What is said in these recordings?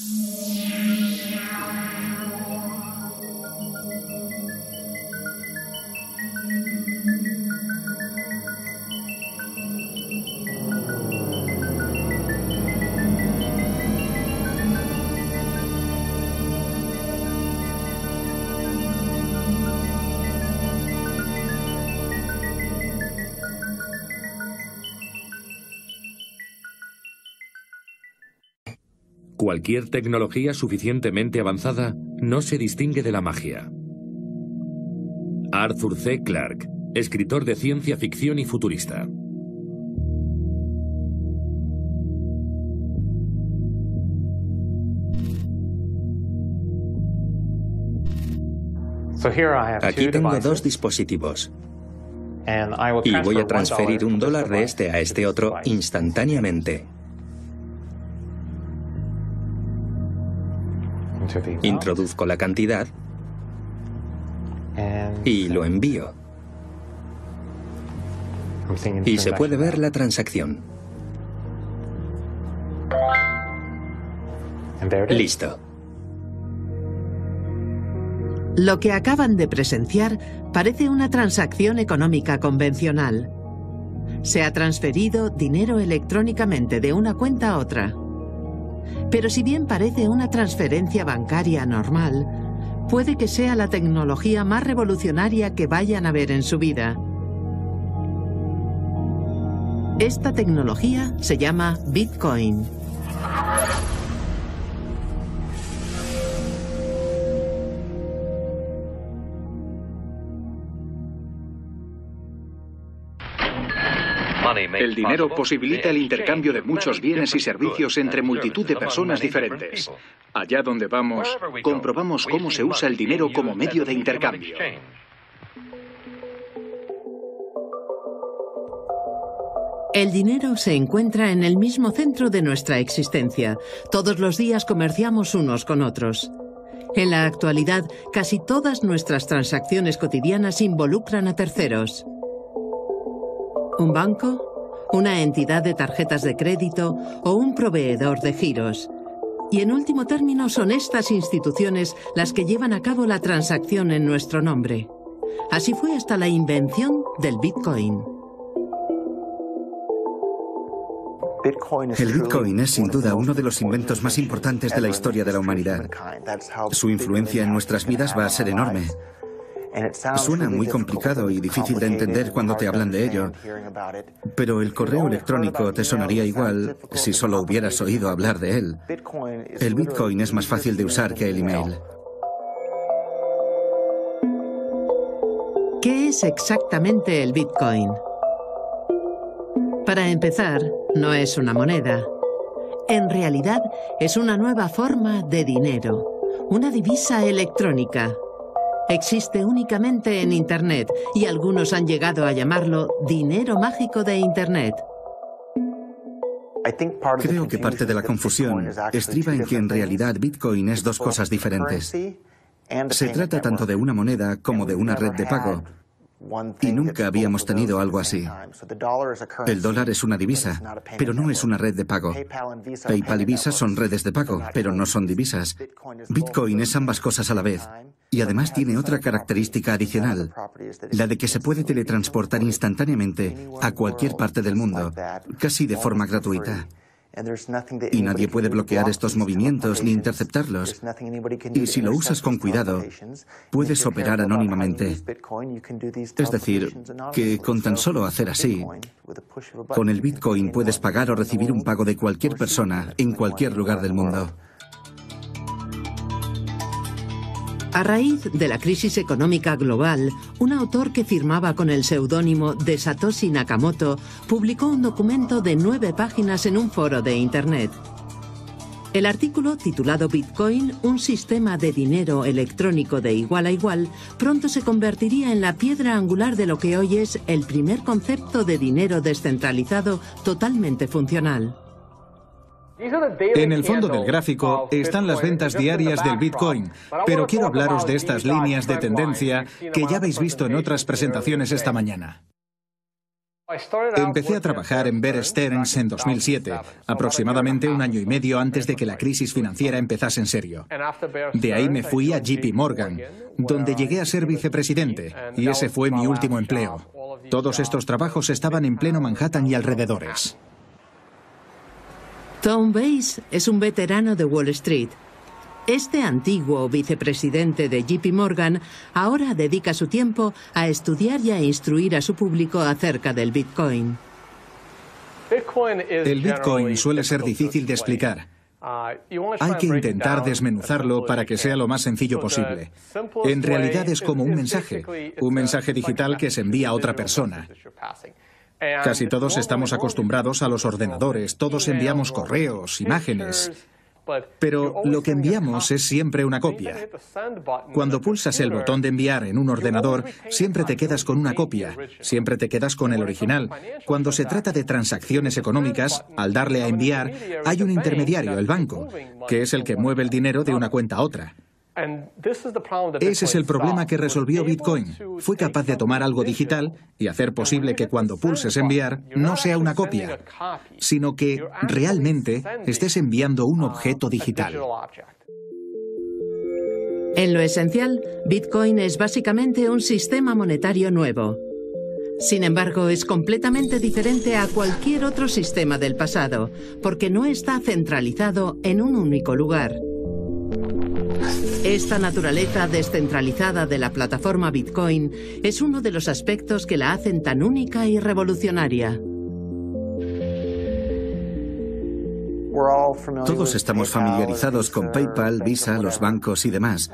you Cualquier tecnología suficientemente avanzada no se distingue de la magia. Arthur C. Clarke, escritor de ciencia ficción y futurista. Aquí tengo dos dispositivos. Y voy a transferir un dólar de este a este otro instantáneamente. Introduzco la cantidad y lo envío. Y se puede ver la transacción. Listo. Lo que acaban de presenciar parece una transacción económica convencional. Se ha transferido dinero electrónicamente de una cuenta a otra. Pero si bien parece una transferencia bancaria normal, puede que sea la tecnología más revolucionaria que vayan a ver en su vida. Esta tecnología se llama Bitcoin. El dinero posibilita el intercambio de muchos bienes y servicios entre multitud de personas diferentes. Allá donde vamos, comprobamos cómo se usa el dinero como medio de intercambio. El dinero se encuentra en el mismo centro de nuestra existencia. Todos los días comerciamos unos con otros. En la actualidad, casi todas nuestras transacciones cotidianas involucran a terceros. Un banco, una entidad de tarjetas de crédito o un proveedor de giros. Y en último término son estas instituciones las que llevan a cabo la transacción en nuestro nombre. Así fue hasta la invención del Bitcoin. El Bitcoin es sin duda uno de los inventos más importantes de la historia de la humanidad. Su influencia en nuestras vidas va a ser enorme. Suena muy complicado y difícil de entender cuando te hablan de ello, pero el correo electrónico te sonaría igual si solo hubieras oído hablar de él. El Bitcoin es más fácil de usar que el email. ¿Qué es exactamente el Bitcoin? Para empezar, no es una moneda. En realidad, es una nueva forma de dinero, una divisa electrónica Existe únicamente en Internet y algunos han llegado a llamarlo dinero mágico de Internet. Creo que parte de la confusión estriba en que en realidad Bitcoin es dos cosas diferentes. Se trata tanto de una moneda como de una red de pago. Y nunca habíamos tenido algo así. El dólar es una divisa, pero no es una red de pago. PayPal y Visa son redes de pago, pero no son divisas. Bitcoin es ambas cosas a la vez. Y además tiene otra característica adicional, la de que se puede teletransportar instantáneamente a cualquier parte del mundo, casi de forma gratuita. Y nadie puede bloquear estos movimientos ni interceptarlos. Y si lo usas con cuidado, puedes operar anónimamente. Es decir, que con tan solo hacer así, con el Bitcoin puedes pagar o recibir un pago de cualquier persona en cualquier lugar del mundo. A raíz de la crisis económica global, un autor que firmaba con el seudónimo de Satoshi Nakamoto publicó un documento de nueve páginas en un foro de Internet. El artículo, titulado Bitcoin, un sistema de dinero electrónico de igual a igual, pronto se convertiría en la piedra angular de lo que hoy es el primer concepto de dinero descentralizado totalmente funcional. En el fondo del gráfico están las ventas diarias del Bitcoin, pero quiero hablaros de estas líneas de tendencia que ya habéis visto en otras presentaciones esta mañana. Empecé a trabajar en Bear Stearns en 2007, aproximadamente un año y medio antes de que la crisis financiera empezase en serio. De ahí me fui a JP Morgan, donde llegué a ser vicepresidente, y ese fue mi último empleo. Todos estos trabajos estaban en pleno Manhattan y alrededores. Tom Bates es un veterano de Wall Street. Este antiguo vicepresidente de JP Morgan ahora dedica su tiempo a estudiar y a instruir a su público acerca del Bitcoin. El Bitcoin suele ser difícil de explicar. Hay que intentar desmenuzarlo para que sea lo más sencillo posible. En realidad es como un mensaje, un mensaje digital que se envía a otra persona. Casi todos estamos acostumbrados a los ordenadores, todos enviamos correos, imágenes, pero lo que enviamos es siempre una copia. Cuando pulsas el botón de enviar en un ordenador, siempre te quedas con una copia, siempre te quedas con el original. Cuando se trata de transacciones económicas, al darle a enviar, hay un intermediario, el banco, que es el que mueve el dinero de una cuenta a otra. Ese es el problema que resolvió Bitcoin. Fue capaz de tomar algo digital y hacer posible que cuando pulses enviar no sea una copia, sino que realmente estés enviando un objeto digital. En lo esencial, Bitcoin es básicamente un sistema monetario nuevo. Sin embargo, es completamente diferente a cualquier otro sistema del pasado, porque no está centralizado en un único lugar. Esta naturaleza descentralizada de la plataforma Bitcoin es uno de los aspectos que la hacen tan única y revolucionaria. Todos estamos familiarizados con PayPal, Visa, los bancos y demás.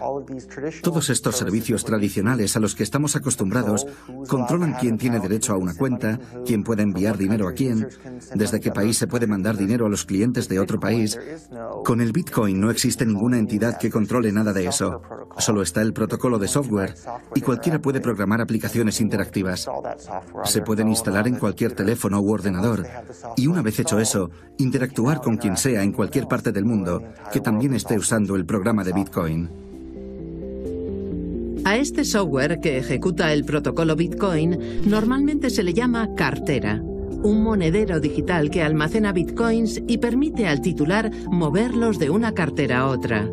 Todos estos servicios tradicionales a los que estamos acostumbrados controlan quién tiene derecho a una cuenta, quién puede enviar dinero a quién, desde qué país se puede mandar dinero a los clientes de otro país. Con el Bitcoin no existe ninguna entidad que controle nada de eso. Solo está el protocolo de software y cualquiera puede programar aplicaciones interactivas. Se pueden instalar en cualquier teléfono u ordenador y una vez hecho eso, interactuar con quien sea en cualquier parte del mundo que también esté usando el programa de Bitcoin. A este software que ejecuta el protocolo Bitcoin normalmente se le llama cartera, un monedero digital que almacena bitcoins y permite al titular moverlos de una cartera a otra.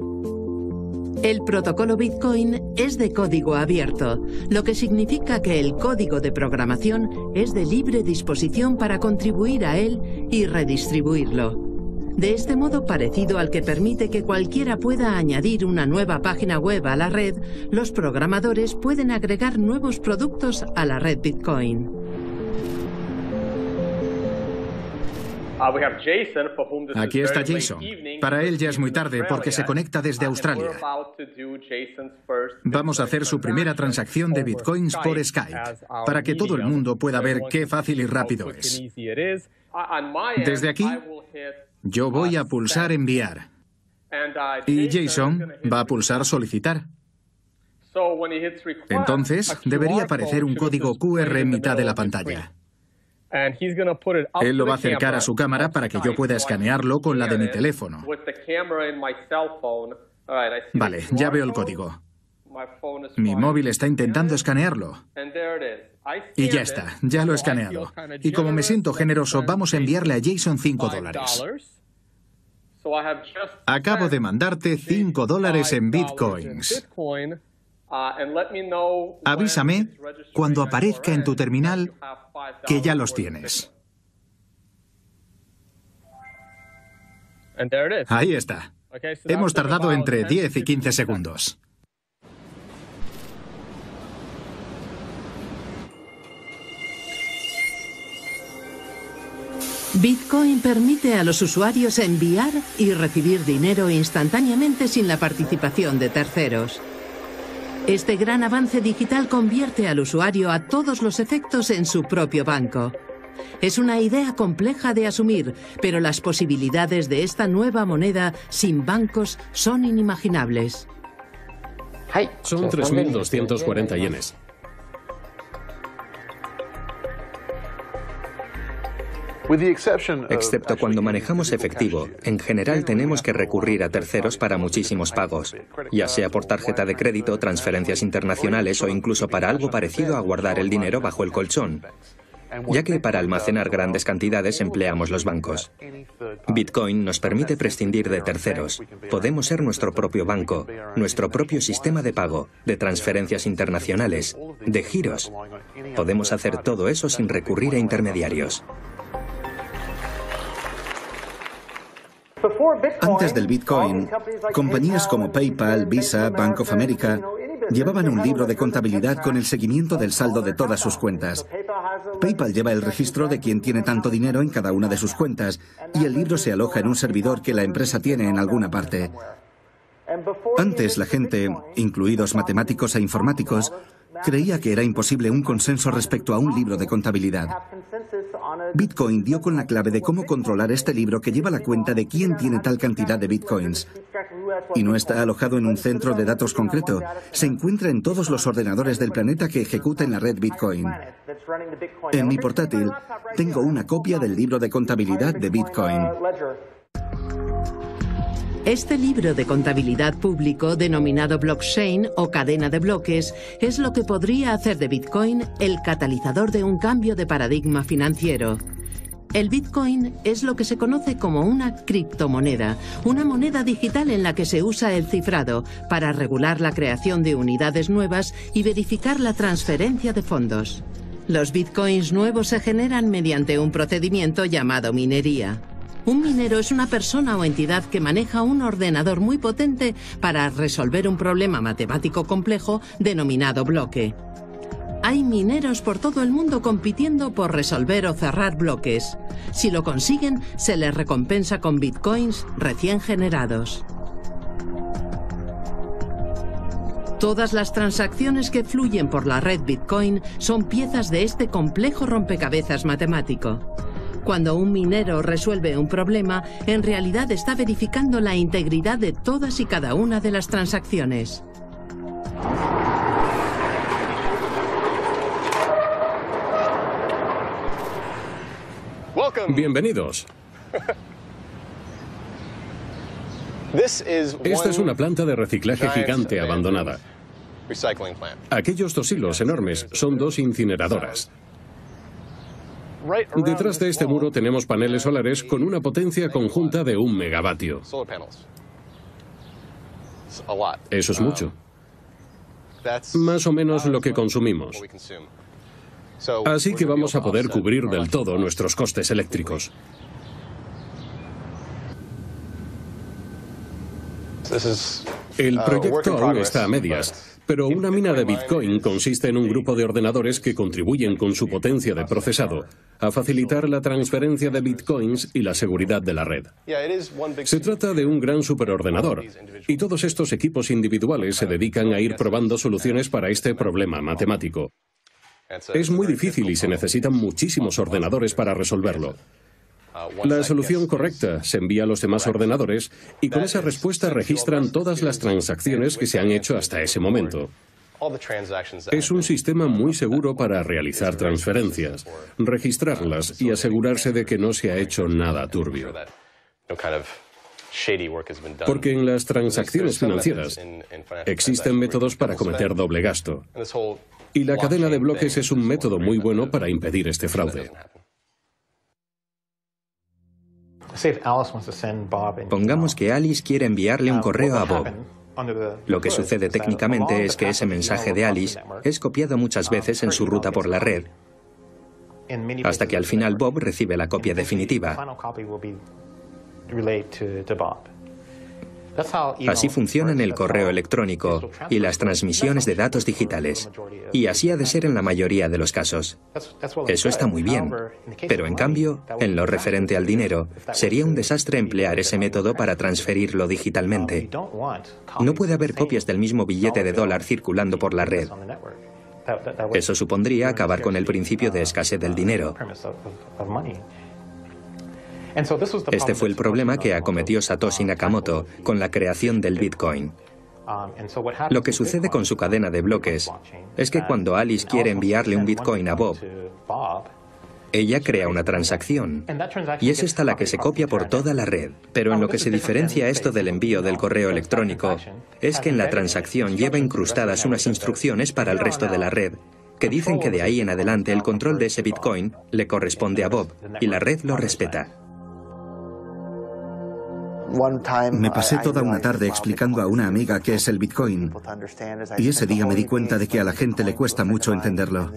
El protocolo Bitcoin es de código abierto, lo que significa que el código de programación es de libre disposición para contribuir a él y redistribuirlo. De este modo parecido al que permite que cualquiera pueda añadir una nueva página web a la red, los programadores pueden agregar nuevos productos a la red Bitcoin. Aquí está Jason. Para él ya es muy tarde porque se conecta desde Australia. Vamos a hacer su primera transacción de bitcoins por Skype para que todo el mundo pueda ver qué fácil y rápido es. Desde aquí yo voy a pulsar enviar. Y Jason va a pulsar solicitar. Entonces, debería aparecer un código QR en mitad de la pantalla. Él lo va a acercar a su cámara para que yo pueda escanearlo con la de mi teléfono. Vale, ya veo el código. Mi móvil está intentando escanearlo. Y ya está, ya lo he escaneado. Y como me siento generoso, vamos a enviarle a Jason 5 dólares. Acabo de mandarte 5 dólares en bitcoins. Avísame cuando aparezca en tu terminal que ya los tienes. Ahí está. Hemos tardado entre 10 y 15 segundos. Bitcoin permite a los usuarios enviar y recibir dinero instantáneamente sin la participación de terceros. Este gran avance digital convierte al usuario a todos los efectos en su propio banco. Es una idea compleja de asumir, pero las posibilidades de esta nueva moneda sin bancos son inimaginables. Son 3.240 yenes. Excepto cuando manejamos efectivo, en general tenemos que recurrir a terceros para muchísimos pagos, ya sea por tarjeta de crédito, transferencias internacionales o incluso para algo parecido a guardar el dinero bajo el colchón. ya que para almacenar grandes cantidades empleamos los bancos. Bitcoin nos permite prescindir de terceros. Podemos ser nuestro propio banco, nuestro propio sistema de pago, de transferencias internacionales, de giros. Podemos hacer todo eso sin recurrir a intermediarios. Antes del Bitcoin, compañías como PayPal, Visa, Bank of America llevaban un libro de contabilidad con el seguimiento del saldo de todas sus cuentas. PayPal lleva el registro de quién tiene tanto dinero en cada una de sus cuentas y el libro se aloja en un servidor que la empresa tiene en alguna parte. Antes la gente, incluidos matemáticos e informáticos, creía que era imposible un consenso respecto a un libro de contabilidad. Bitcoin dio con la clave de cómo controlar este libro que lleva la cuenta de quién tiene tal cantidad de bitcoins. Y no está alojado en un centro de datos concreto, se encuentra en todos los ordenadores del planeta que ejecutan la red Bitcoin. En mi portátil tengo una copia del libro de contabilidad de Bitcoin. Este libro de contabilidad público, denominado blockchain o cadena de bloques, es lo que podría hacer de Bitcoin el catalizador de un cambio de paradigma financiero. El Bitcoin es lo que se conoce como una criptomoneda, una moneda digital en la que se usa el cifrado para regular la creación de unidades nuevas y verificar la transferencia de fondos. Los bitcoins nuevos se generan mediante un procedimiento llamado minería. Un minero es una persona o entidad que maneja un ordenador muy potente para resolver un problema matemático complejo denominado bloque. Hay mineros por todo el mundo compitiendo por resolver o cerrar bloques. Si lo consiguen, se les recompensa con bitcoins recién generados. Todas las transacciones que fluyen por la red Bitcoin son piezas de este complejo rompecabezas matemático. Cuando un minero resuelve un problema, en realidad está verificando la integridad de todas y cada una de las transacciones. Bienvenidos. Esta es una planta de reciclaje gigante abandonada. Aquellos dos hilos enormes son dos incineradoras. Detrás de este muro tenemos paneles solares con una potencia conjunta de un megavatio. Eso es mucho. Más o menos lo que consumimos. Así que vamos a poder cubrir del todo nuestros costes eléctricos. El proyecto aún está a medias, pero una mina de Bitcoin consiste en un grupo de ordenadores que contribuyen con su potencia de procesado a facilitar la transferencia de Bitcoins y la seguridad de la red. Se trata de un gran superordenador y todos estos equipos individuales se dedican a ir probando soluciones para este problema matemático. Es muy difícil y se necesitan muchísimos ordenadores para resolverlo. La solución correcta se envía a los demás ordenadores y con esa respuesta registran todas las transacciones que se han hecho hasta ese momento. Es un sistema muy seguro para realizar transferencias, registrarlas y asegurarse de que no se ha hecho nada turbio. Porque en las transacciones financieras existen métodos para cometer doble gasto. Y la cadena de bloques es un método muy bueno para impedir este fraude. Pongamos que Alice quiere enviarle un correo a Bob. Lo que sucede técnicamente es que ese mensaje de Alice es copiado muchas veces en su ruta por la red, hasta que al final Bob recibe la copia definitiva. Así funcionan el correo electrónico y las transmisiones de datos digitales. Y así ha de ser en la mayoría de los casos. Eso está muy bien. Pero en cambio, en lo referente al dinero, sería un desastre emplear ese método para transferirlo digitalmente. No puede haber copias del mismo billete de dólar circulando por la red. Eso supondría acabar con el principio de escasez del dinero. Este fue el problema que acometió Satoshi Nakamoto con la creación del Bitcoin. Um, Lo que sucede con su cadena de bloques es que cuando Alice quiere enviarle un Bitcoin a Bob, ella crea una transacción. Y es esta la que se copia por toda la red. Pero en lo que se diferencia esto del envío del correo electrónico es que en la transacción lleva incrustadas unas instrucciones para el resto de la red que dicen que de ahí en adelante el control de ese Bitcoin le corresponde a Bob y la red lo respeta. Me pasé toda una tarde explicando a una amiga qué es el Bitcoin y ese día me di cuenta de que a la gente le cuesta mucho entenderlo.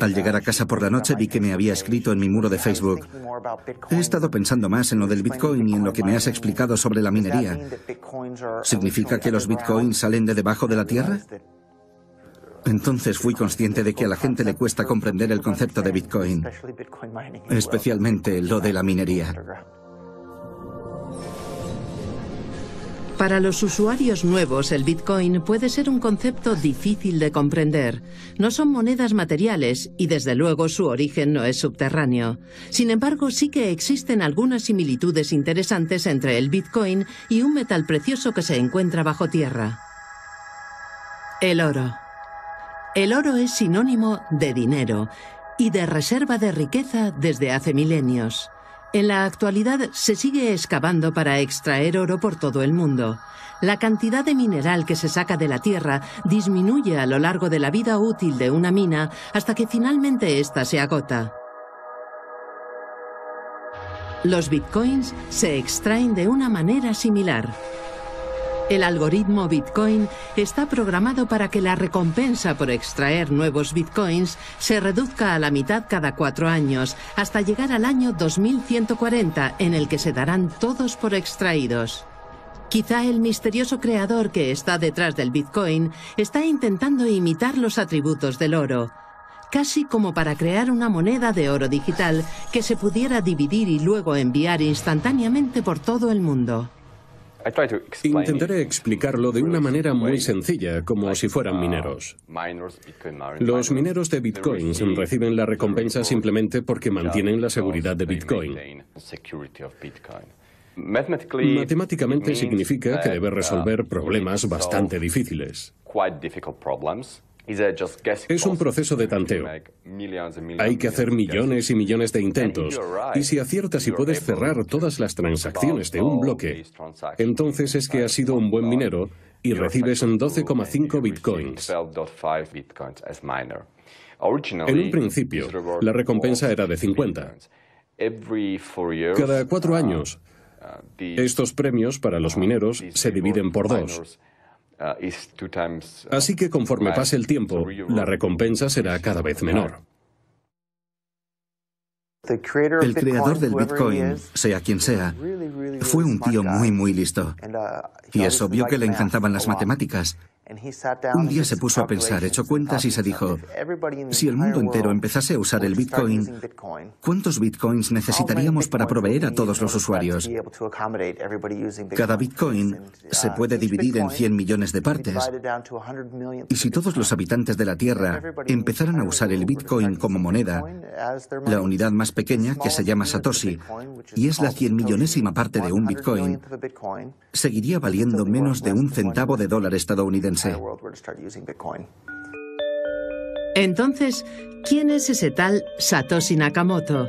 Al llegar a casa por la noche vi que me había escrito en mi muro de Facebook, he estado pensando más en lo del Bitcoin y en lo que me has explicado sobre la minería. ¿Significa que los Bitcoins salen de debajo de la Tierra? Entonces fui consciente de que a la gente le cuesta comprender el concepto de Bitcoin, especialmente lo de la minería. Para los usuarios nuevos, el Bitcoin puede ser un concepto difícil de comprender. No son monedas materiales y desde luego su origen no es subterráneo. Sin embargo, sí que existen algunas similitudes interesantes entre el Bitcoin y un metal precioso que se encuentra bajo tierra. El oro. El oro es sinónimo de dinero y de reserva de riqueza desde hace milenios. En la actualidad se sigue excavando para extraer oro por todo el mundo. La cantidad de mineral que se saca de la tierra disminuye a lo largo de la vida útil de una mina hasta que finalmente ésta se agota. Los bitcoins se extraen de una manera similar. El algoritmo Bitcoin está programado para que la recompensa por extraer nuevos Bitcoins se reduzca a la mitad cada cuatro años, hasta llegar al año 2140, en el que se darán todos por extraídos. Quizá el misterioso creador que está detrás del Bitcoin está intentando imitar los atributos del oro, casi como para crear una moneda de oro digital que se pudiera dividir y luego enviar instantáneamente por todo el mundo. Intentaré explicarlo de una manera muy sencilla, como si fueran mineros. Los mineros de bitcoins reciben la recompensa simplemente porque mantienen la seguridad de Bitcoin. Matemáticamente significa que debe resolver problemas bastante difíciles. Es un proceso de tanteo. Hay que hacer millones y millones de intentos. Y si aciertas y puedes cerrar todas las transacciones de un bloque, entonces es que has sido un buen minero y recibes 12,5 bitcoins. En un principio, la recompensa era de 50. Cada cuatro años, estos premios para los mineros se dividen por dos. Uh, uh, Así que conforme pase el tiempo, la recompensa será cada vez menor. El creador del Bitcoin, sea quien sea, fue un tío muy, muy listo. Uh, y es obvio que le encantaban las matemáticas. Un día se puso a pensar, echó cuentas y se dijo, si el mundo entero empezase a usar el Bitcoin, ¿cuántos Bitcoins necesitaríamos para proveer a todos los usuarios? Cada Bitcoin se uh, puede dividir en 100 millones de partes. Y si todos los habitantes de la Tierra empezaran a usar el Bitcoin como moneda, la unidad más pequeña, que se llama Satoshi, y es la cien millonésima parte de un Bitcoin, seguiría valiendo menos de un centavo de dólar estadounidense. Entonces, ¿quién es ese tal Satoshi Nakamoto?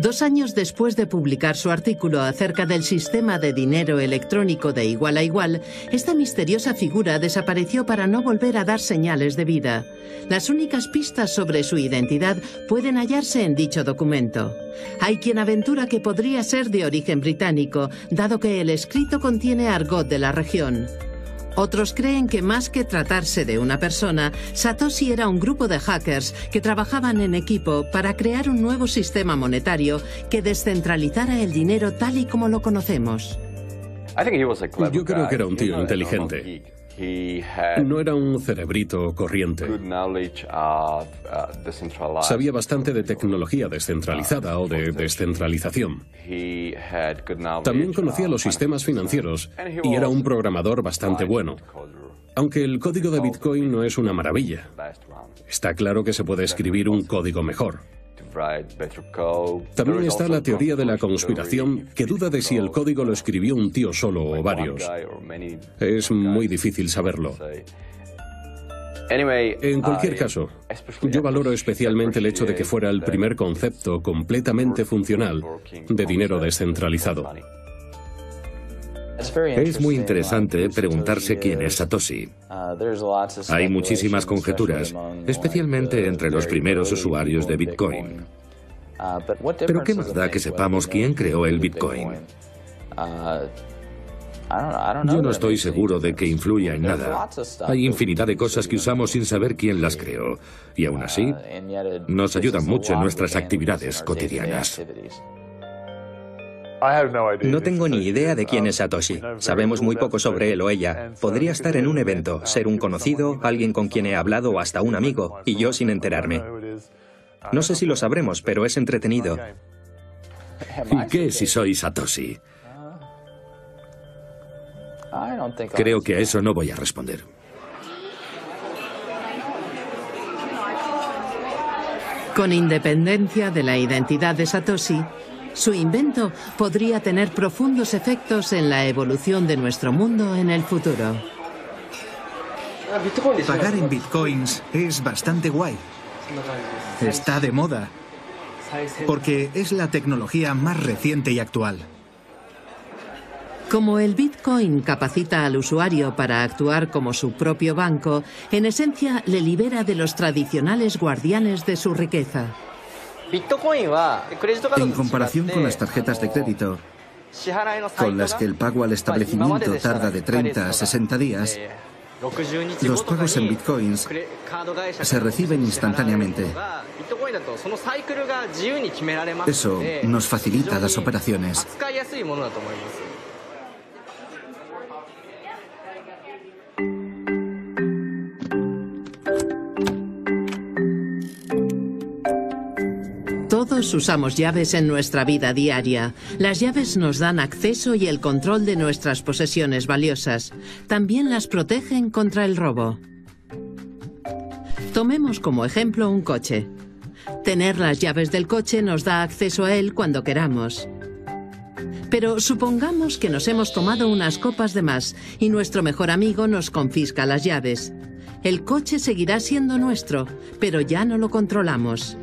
Dos años después de publicar su artículo acerca del sistema de dinero electrónico de igual a igual, esta misteriosa figura desapareció para no volver a dar señales de vida. Las únicas pistas sobre su identidad pueden hallarse en dicho documento. Hay quien aventura que podría ser de origen británico, dado que el escrito contiene argot de la región. Otros creen que más que tratarse de una persona, Satoshi era un grupo de hackers que trabajaban en equipo para crear un nuevo sistema monetario que descentralizara el dinero tal y como lo conocemos. Yo creo que era un tío inteligente. No era un cerebrito corriente. Uh, Sabía bastante de tecnología descentralizada o de descentralización. También conocía los sistemas financieros y era un programador bastante bueno. Aunque el código de Bitcoin no es una maravilla. Está claro que se puede escribir un código mejor. También está la teoría de la conspiración que duda de si el código lo escribió un tío solo o varios. Es muy difícil saberlo. En cualquier caso, yo valoro especialmente el hecho de que fuera el primer concepto completamente funcional de dinero descentralizado. Es muy interesante preguntarse quién es Satoshi. Hay muchísimas conjeturas, especialmente entre los primeros usuarios de Bitcoin. Pero ¿qué más da que sepamos quién creó el Bitcoin? Yo no estoy seguro de que influya en nada. Hay infinidad de cosas que usamos sin saber quién las creó, y aún así nos ayudan mucho en nuestras actividades cotidianas. No tengo ni idea de quién es Satoshi. Sabemos muy poco sobre él o ella. Podría estar en un evento, ser un conocido, alguien con quien he hablado o hasta un amigo, y yo sin enterarme. No sé si lo sabremos, pero es entretenido. ¿Y qué si soy Satoshi? Creo que a eso no voy a responder. Con independencia de la identidad de Satoshi, su invento podría tener profundos efectos en la evolución de nuestro mundo en el futuro. Pagar en bitcoins es bastante guay. Está de moda. Porque es la tecnología más reciente y actual. Como el Bitcoin capacita al usuario para actuar como su propio banco, en esencia le libera de los tradicionales guardianes de su riqueza. En comparación con las tarjetas de crédito, con las que el pago al establecimiento tarda de 30 a 60 días, los pagos en bitcoins se reciben instantáneamente. Eso nos facilita las operaciones. Todos usamos llaves en nuestra vida diaria. Las llaves nos dan acceso y el control de nuestras posesiones valiosas. También las protegen contra el robo. Tomemos como ejemplo un coche. Tener las llaves del coche nos da acceso a él cuando queramos. Pero supongamos que nos hemos tomado unas copas de más y nuestro mejor amigo nos confisca las llaves. El coche seguirá siendo nuestro, pero ya no lo controlamos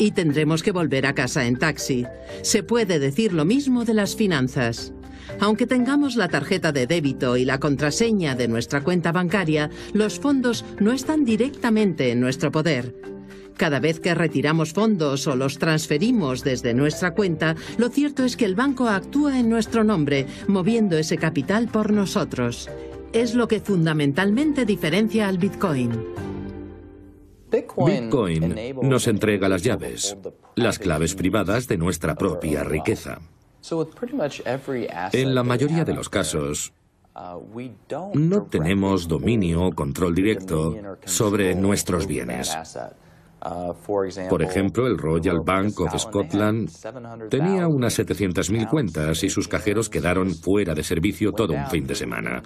y tendremos que volver a casa en taxi. Se puede decir lo mismo de las finanzas. Aunque tengamos la tarjeta de débito y la contraseña de nuestra cuenta bancaria, los fondos no están directamente en nuestro poder. Cada vez que retiramos fondos o los transferimos desde nuestra cuenta, lo cierto es que el banco actúa en nuestro nombre, moviendo ese capital por nosotros. Es lo que fundamentalmente diferencia al Bitcoin. Bitcoin nos entrega las llaves, las claves privadas de nuestra propia riqueza. En la mayoría de los casos, no tenemos dominio o control directo sobre nuestros bienes. Por ejemplo, el Royal Bank of Scotland tenía unas 700.000 cuentas y sus cajeros quedaron fuera de servicio todo un fin de semana.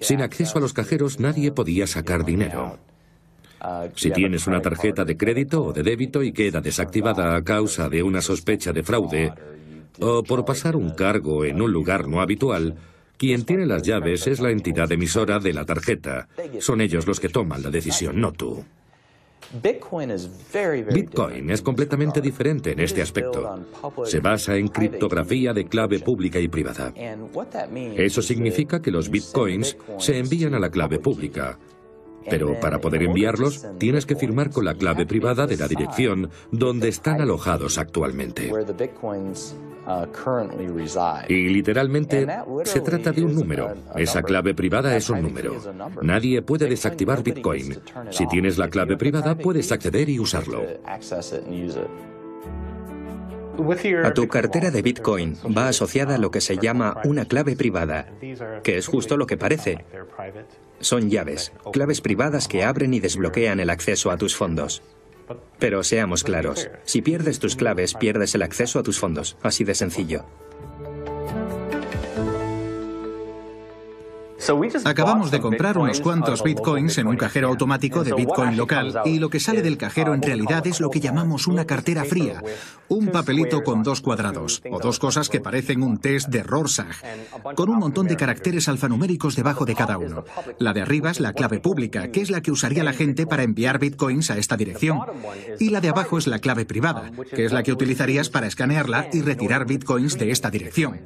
Sin acceso a los cajeros nadie podía sacar dinero. Si tienes una tarjeta de crédito o de débito y queda desactivada a causa de una sospecha de fraude o por pasar un cargo en un lugar no habitual, quien tiene las llaves es la entidad emisora de la tarjeta. Son ellos los que toman la decisión, no tú. Bitcoin es completamente diferente en este aspecto. Se basa en criptografía de clave pública y privada. Eso significa que los bitcoins se envían a la clave pública, pero para poder enviarlos, tienes que firmar con la clave privada de la dirección donde están alojados actualmente. Y literalmente se trata de un número. Esa clave privada es un número. Nadie puede desactivar Bitcoin. Si tienes la clave privada, puedes acceder y usarlo. A tu cartera de Bitcoin va asociada lo que se llama una clave privada, que es justo lo que parece. Son llaves, claves privadas que abren y desbloquean el acceso a tus fondos. Pero seamos claros, si pierdes tus claves, pierdes el acceso a tus fondos, así de sencillo. Acabamos de comprar unos cuantos bitcoins en un cajero automático de bitcoin local y lo que sale del cajero en realidad es lo que llamamos una cartera fría, un papelito con dos cuadrados o dos cosas que parecen un test de Rorschach, con un montón de caracteres alfanuméricos debajo de cada uno. La de arriba es la clave pública, que es la que usaría la gente para enviar bitcoins a esta dirección, y la de abajo es la clave privada, que es la que utilizarías para escanearla y retirar bitcoins de esta dirección.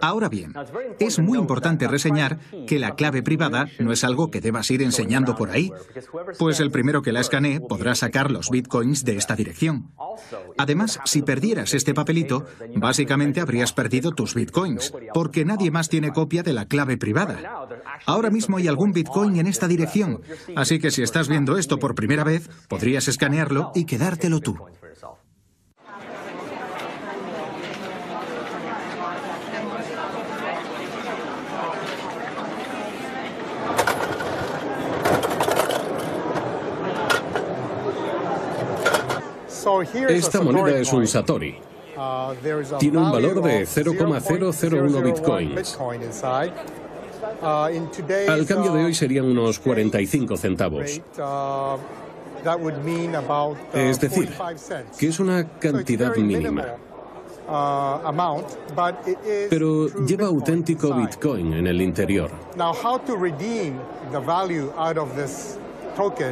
Ahora bien, es muy importante reseñar que la clave privada no es algo que debas ir enseñando por ahí, pues el primero que la escanee podrá sacar los bitcoins de esta dirección. Además, si perdieras este papelito, básicamente habrías perdido tus bitcoins, porque nadie más tiene copia de la clave privada. Ahora mismo hay algún bitcoin en esta dirección, así que si estás viendo esto por primera vez, podrías escanearlo y quedártelo tú. Esta moneda es un Satori. Uh, Tiene un valor de 0,001 bitcoins. Uh, Al cambio de hoy serían unos 45 centavos. Uh, es decir, que es una cantidad mínima. Pero lleva auténtico Bitcoin en el interior.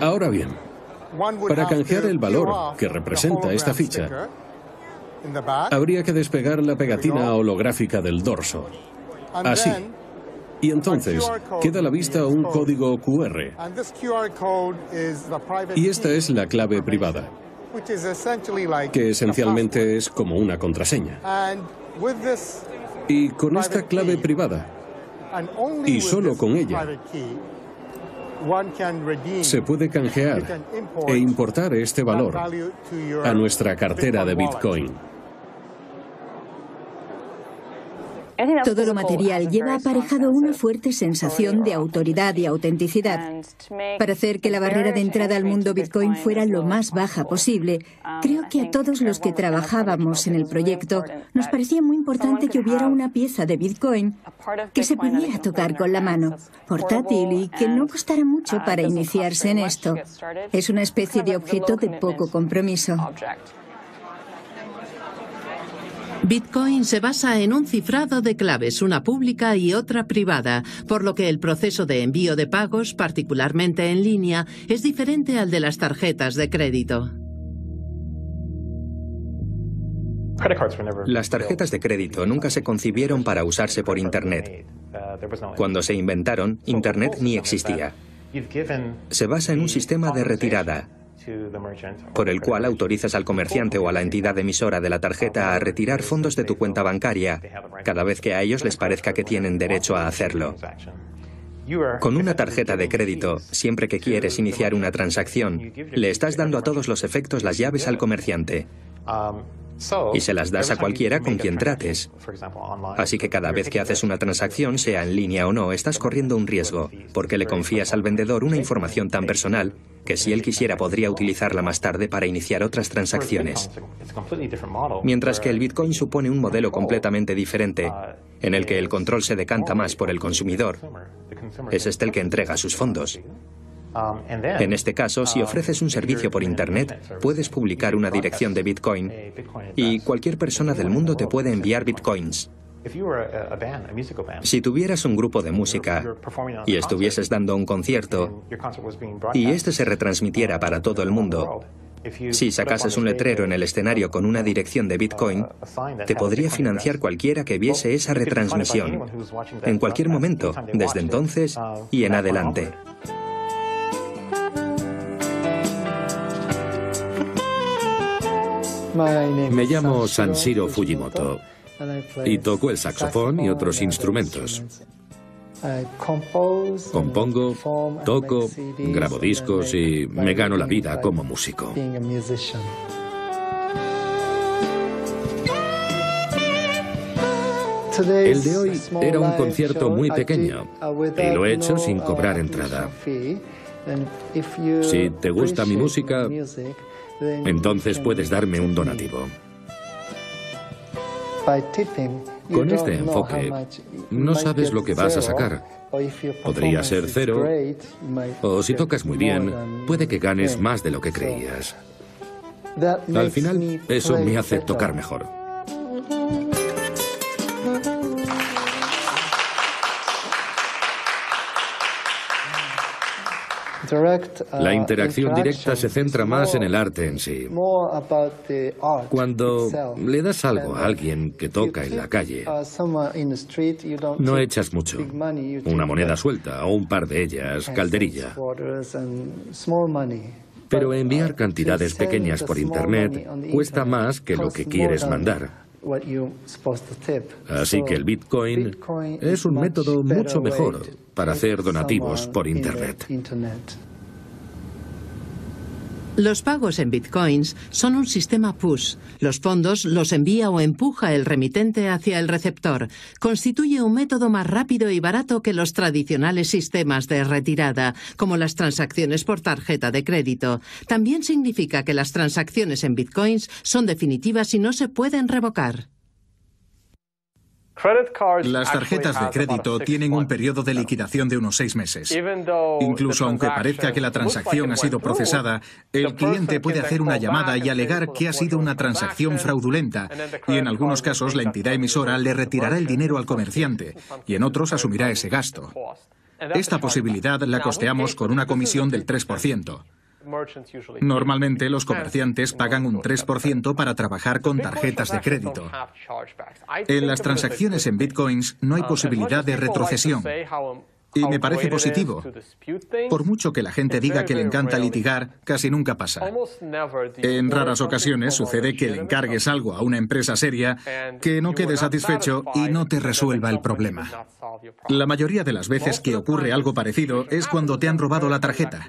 Ahora bien, para canjear el valor que representa esta ficha, habría que despegar la pegatina holográfica del dorso. Así. Y entonces queda a la vista un código QR. Y esta es la clave privada, que esencialmente es como una contraseña. Y con esta clave privada, y solo con ella, se puede canjear e importar este valor a nuestra cartera de Bitcoin. Todo lo material lleva aparejado una fuerte sensación de autoridad y autenticidad. Para hacer que la barrera de entrada al mundo Bitcoin fuera lo más baja posible, creo que a todos los que trabajábamos en el proyecto nos parecía muy importante que hubiera una pieza de Bitcoin que se pudiera tocar con la mano, portátil y que no costara mucho para iniciarse en esto. Es una especie de objeto de poco compromiso. Bitcoin se basa en un cifrado de claves, una pública y otra privada, por lo que el proceso de envío de pagos, particularmente en línea, es diferente al de las tarjetas de crédito. Las tarjetas de crédito nunca se concibieron para usarse por Internet. Cuando se inventaron, Internet ni existía. Se basa en un sistema de retirada, por el cual autorizas al comerciante o a la entidad emisora de la tarjeta a retirar fondos de tu cuenta bancaria cada vez que a ellos les parezca que tienen derecho a hacerlo. Con una tarjeta de crédito, siempre que quieres iniciar una transacción, le estás dando a todos los efectos las llaves al comerciante y se las das a cualquiera con quien trates. Así que cada vez que haces una transacción, sea en línea o no, estás corriendo un riesgo, porque le confías al vendedor una información tan personal que si él quisiera podría utilizarla más tarde para iniciar otras transacciones. Mientras que el Bitcoin supone un modelo completamente diferente, en el que el control se decanta más por el consumidor, es este el que entrega sus fondos. Um, en este caso, si ofreces un servicio por Internet, puedes publicar una dirección de Bitcoin y cualquier persona del mundo te puede enviar Bitcoins. Si tuvieras un grupo de música y estuvieses dando un concierto y este se retransmitiera para todo el mundo, si sacases un letrero en el escenario con una dirección de Bitcoin, te podría financiar cualquiera que viese esa retransmisión, en cualquier momento, desde entonces y en adelante. Me llamo Sanshiro Fujimoto y toco el saxofón y otros instrumentos. Compongo, toco, grabo discos y me gano la vida como músico. El de hoy era un concierto muy pequeño y lo he hecho sin cobrar entrada. Si te gusta mi música, entonces puedes darme un donativo. Con este enfoque, no sabes lo que vas a sacar. Podría ser cero, o si tocas muy bien, puede que ganes más de lo que creías. Al final, eso me hace tocar mejor. La interacción directa se centra más en el arte en sí. Cuando le das algo a alguien que toca en la calle, no echas mucho. Una moneda suelta o un par de ellas, calderilla. Pero enviar cantidades pequeñas por Internet cuesta más que lo que quieres mandar. Así que el Bitcoin es un método mucho mejor para hacer donativos por Internet. Los pagos en bitcoins son un sistema push. Los fondos los envía o empuja el remitente hacia el receptor. Constituye un método más rápido y barato que los tradicionales sistemas de retirada, como las transacciones por tarjeta de crédito. También significa que las transacciones en bitcoins son definitivas y no se pueden revocar. Las tarjetas de crédito tienen un periodo de liquidación de unos seis meses. Incluso aunque parezca que la transacción ha sido procesada, el cliente puede hacer una llamada y alegar que ha sido una transacción fraudulenta y en algunos casos la entidad emisora le retirará el dinero al comerciante y en otros asumirá ese gasto. Esta posibilidad la costeamos con una comisión del 3%. Normalmente los comerciantes pagan un 3% para trabajar con tarjetas de crédito. En las transacciones en bitcoins no hay posibilidad de retrocesión. Y me parece positivo. Por mucho que la gente diga que le encanta litigar, casi nunca pasa. En raras ocasiones sucede que le encargues algo a una empresa seria, que no quede satisfecho y no te resuelva el problema. La mayoría de las veces que ocurre algo parecido es cuando te han robado la tarjeta.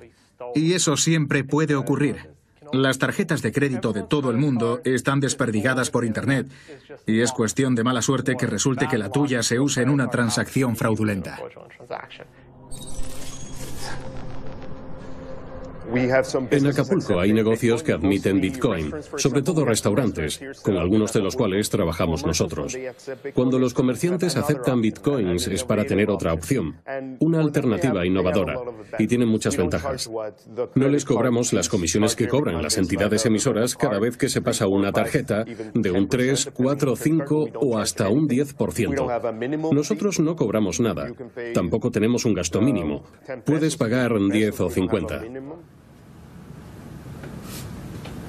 Y eso siempre puede ocurrir. Las tarjetas de crédito de todo el mundo están desperdigadas por Internet y es cuestión de mala suerte que resulte que la tuya se use en una transacción fraudulenta. En Acapulco hay negocios que admiten Bitcoin, sobre todo restaurantes, con algunos de los cuales trabajamos nosotros. Cuando los comerciantes aceptan Bitcoins es para tener otra opción, una alternativa innovadora, y tiene muchas ventajas. No les cobramos las comisiones que cobran las entidades emisoras cada vez que se pasa una tarjeta de un 3, 4, 5 o hasta un 10%. Nosotros no cobramos nada. Tampoco tenemos un gasto mínimo. Puedes pagar 10 o 50.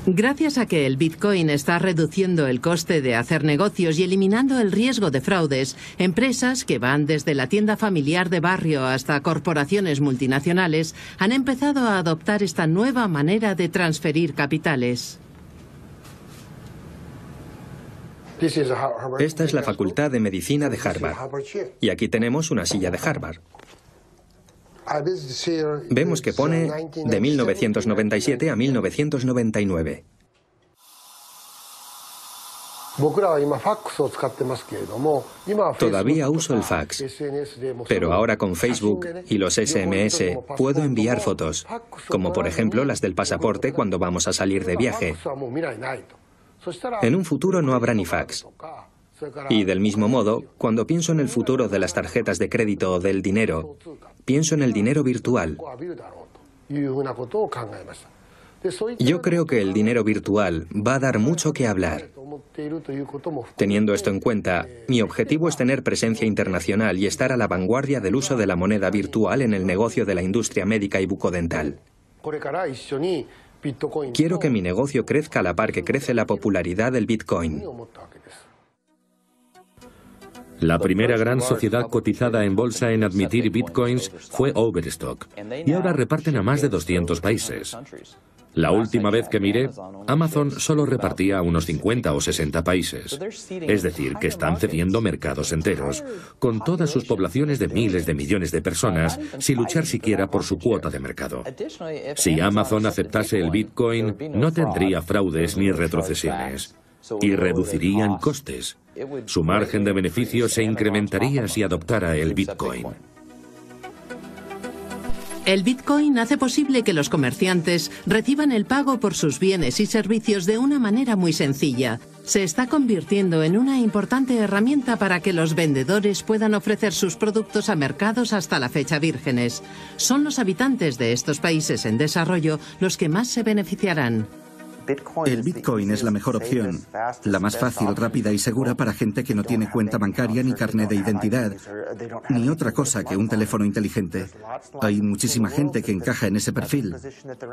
Gracias a que el Bitcoin está reduciendo el coste de hacer negocios y eliminando el riesgo de fraudes, empresas que van desde la tienda familiar de barrio hasta corporaciones multinacionales han empezado a adoptar esta nueva manera de transferir capitales. Esta es la Facultad de Medicina de Harvard. Y aquí tenemos una silla de Harvard. Vemos que pone de 1997 a 1999. Todavía uso el fax, pero ahora con Facebook y los SMS puedo enviar fotos, como por ejemplo las del pasaporte cuando vamos a salir de viaje. En un futuro no habrá ni fax. Y del mismo modo, cuando pienso en el futuro de las tarjetas de crédito o del dinero, pienso en el dinero virtual. Yo creo que el dinero virtual va a dar mucho que hablar. Teniendo esto en cuenta, mi objetivo es tener presencia internacional y estar a la vanguardia del uso de la moneda virtual en el negocio de la industria médica y bucodental. Quiero que mi negocio crezca a la par que crece la popularidad del Bitcoin. La primera gran sociedad cotizada en bolsa en admitir bitcoins fue Overstock y ahora reparten a más de 200 países. La última vez que miré, Amazon solo repartía a unos 50 o 60 países. Es decir, que están cediendo mercados enteros, con todas sus poblaciones de miles de millones de personas, sin luchar siquiera por su cuota de mercado. Si Amazon aceptase el Bitcoin, no tendría fraudes ni retrocesiones y reducirían costes. Su margen de beneficio se incrementaría si adoptara el Bitcoin. El Bitcoin hace posible que los comerciantes reciban el pago por sus bienes y servicios de una manera muy sencilla. Se está convirtiendo en una importante herramienta para que los vendedores puedan ofrecer sus productos a mercados hasta la fecha vírgenes. Son los habitantes de estos países en desarrollo los que más se beneficiarán. El Bitcoin es la mejor opción, la más fácil, rápida y segura para gente que no tiene cuenta bancaria ni carnet de identidad, ni otra cosa que un teléfono inteligente. Hay muchísima gente que encaja en ese perfil.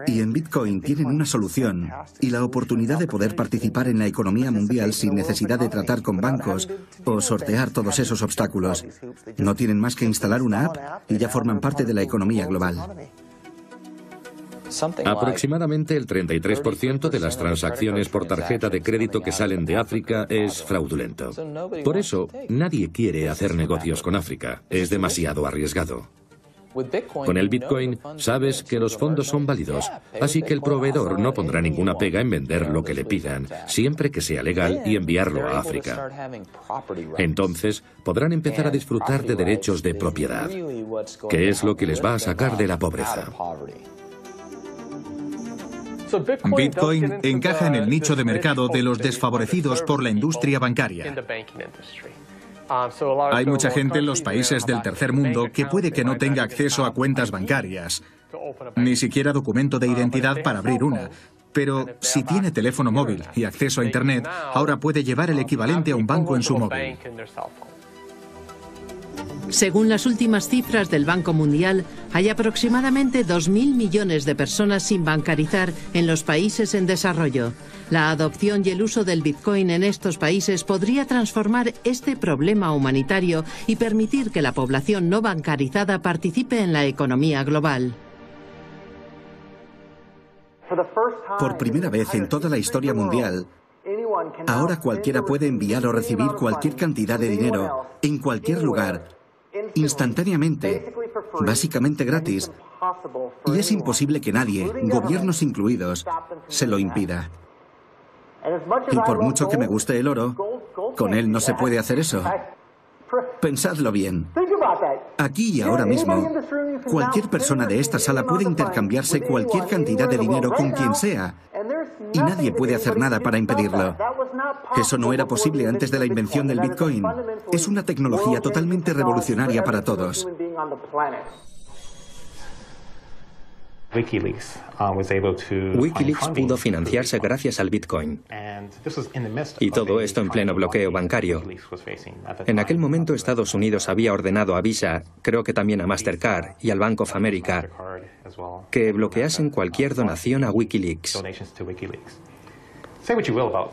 Y en Bitcoin tienen una solución y la oportunidad de poder participar en la economía mundial sin necesidad de tratar con bancos o sortear todos esos obstáculos. No tienen más que instalar una app y ya forman parte de la economía global. Aproximadamente el 33% de las transacciones por tarjeta de crédito que salen de África es fraudulento. Por eso, nadie quiere hacer negocios con África. Es demasiado arriesgado. Con el Bitcoin sabes que los fondos son válidos, así que el proveedor no pondrá ninguna pega en vender lo que le pidan, siempre que sea legal y enviarlo a África. Entonces podrán empezar a disfrutar de derechos de propiedad, que es lo que les va a sacar de la pobreza. Bitcoin encaja en el nicho de mercado de los desfavorecidos por la industria bancaria. Hay mucha gente en los países del tercer mundo que puede que no tenga acceso a cuentas bancarias, ni siquiera documento de identidad para abrir una. Pero si tiene teléfono móvil y acceso a Internet, ahora puede llevar el equivalente a un banco en su móvil. Según las últimas cifras del Banco Mundial, hay aproximadamente 2.000 millones de personas sin bancarizar en los países en desarrollo. La adopción y el uso del Bitcoin en estos países podría transformar este problema humanitario y permitir que la población no bancarizada participe en la economía global. Por primera vez en toda la historia mundial, ahora cualquiera puede enviar o recibir cualquier cantidad de dinero en cualquier lugar instantáneamente, básicamente gratis, y es imposible que nadie, gobiernos incluidos, se lo impida. Y por mucho que me guste el oro, con él no se puede hacer eso. Pensadlo bien. Aquí y ahora mismo, cualquier persona de esta sala puede intercambiarse cualquier cantidad de dinero con quien sea, y nadie puede hacer nada para impedirlo. Eso no era posible antes de la invención del Bitcoin. Es una tecnología totalmente revolucionaria para todos. Wikileaks pudo financiarse gracias al Bitcoin. Y todo esto en pleno bloqueo bancario. En aquel momento Estados Unidos había ordenado a Visa, creo que también a Mastercard y al Bank of America, que bloqueasen cualquier donación a Wikileaks.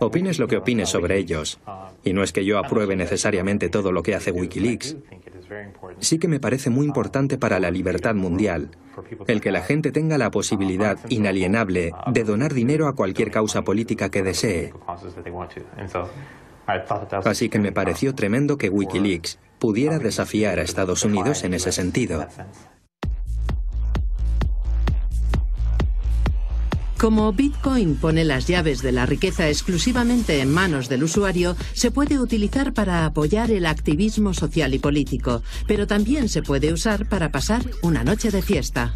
Opines lo que opines sobre ellos, y no es que yo apruebe necesariamente todo lo que hace Wikileaks, sí que me parece muy importante para la libertad mundial el que la gente tenga la posibilidad inalienable de donar dinero a cualquier causa política que desee. Así que me pareció tremendo que Wikileaks pudiera desafiar a Estados Unidos en ese sentido. Como Bitcoin pone las llaves de la riqueza exclusivamente en manos del usuario, se puede utilizar para apoyar el activismo social y político, pero también se puede usar para pasar una noche de fiesta.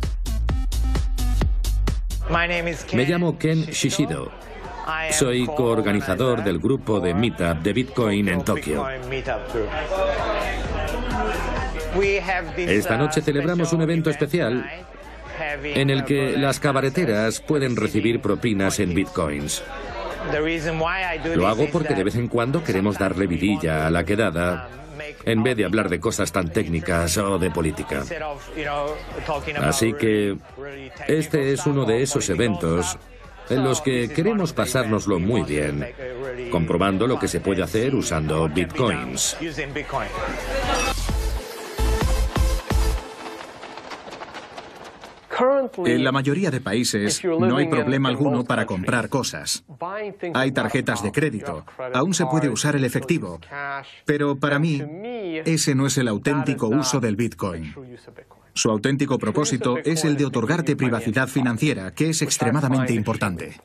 Me llamo Ken Shishido. Soy coorganizador del grupo de Meetup de Bitcoin en Tokio. Esta noche celebramos un evento especial en el que las cabareteras pueden recibir propinas en bitcoins. Lo hago porque de vez en cuando queremos darle vidilla a la quedada en vez de hablar de cosas tan técnicas o de política. Así que este es uno de esos eventos en los que queremos pasárnoslo muy bien, comprobando lo que se puede hacer usando bitcoins. En la mayoría de países no hay problema alguno para comprar cosas. Hay tarjetas de crédito. Aún se puede usar el efectivo. Pero para mí, ese no es el auténtico uso del Bitcoin. Su auténtico propósito es el de otorgarte privacidad financiera, que es extremadamente importante.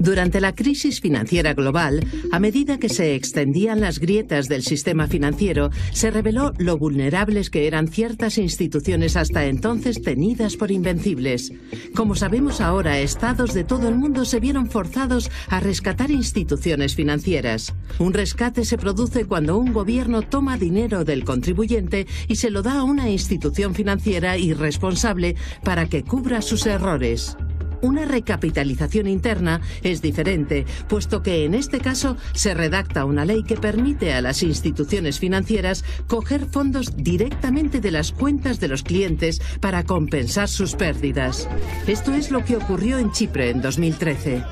Durante la crisis financiera global, a medida que se extendían las grietas del sistema financiero, se reveló lo vulnerables que eran ciertas instituciones hasta entonces tenidas por invencibles. Como sabemos ahora, estados de todo el mundo se vieron forzados a rescatar instituciones financieras. Un rescate se produce cuando un gobierno toma dinero del contribuyente y se lo da a una institución financiera irresponsable para que cubra sus errores. Una recapitalización interna es diferente, puesto que en este caso se redacta una ley que permite a las instituciones financieras coger fondos directamente de las cuentas de los clientes para compensar sus pérdidas. Esto es lo que ocurrió en Chipre en 2013.